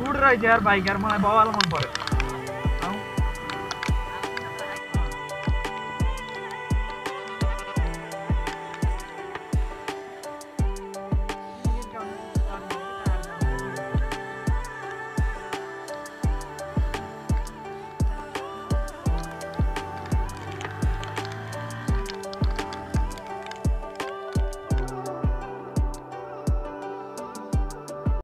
good रहेछ यार bike यार मलाई बाबालाई मन पर्यो